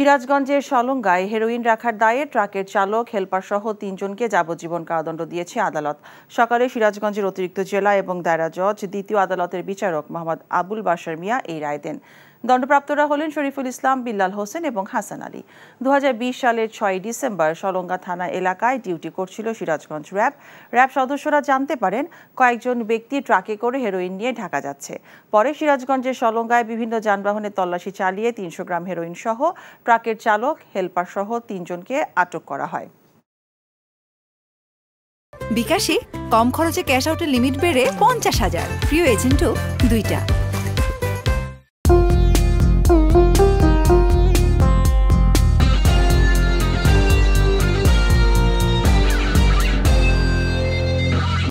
সিরাজগঞ্জের সলঙ্গায় হেরোইন রাখার দায়ে ট্রাকের চালক, হেলপার সহ তিনজনকে যাবজ্জীবন কারাদণ্ড দিয়েছে আদালত। সকালে সিরাজগঞ্জের অতিরিক্ত জেলা এবং দায়রা জজ, দ্বিতীয় আদালতের বিচারক মোহাম্মদ আবুল বাসার মিয়া এই রায় দেন। দণ্ডপ্রাপ্তরা হলেন শরীফুল ইসলাম, বিল্লাল হোসেন এবং হাসান আলী। দু হাজার বিশ সালের ছয় ডিসেম্বর সলঙ্গা থানা এলাকায় ডিউটি করছিল সিরাজগঞ্জ র্যাব। র্যাব সদস্যরা জানতে পারেন, কয়েকজন ব্যক্তি ট্রাকে করে হেরোইন নিয়ে ঢাকা যাচ্ছে। পরে সিরাজগঞ্জের সলঙ্গায় বিভিন্ন যানবাহনের তল্লাশি চালিয়ে তিনশো গ্রাম হেরোইন সহ ট্রাকের চালক, হেলপার সহ তিনজনকে আটক করা হয়। বিকাশে কম খরচে ক্যাশ আউটের লিমিট বেড়ে পঞ্চাশ হাজার। প্রিয় এজেন্টও দুইটা।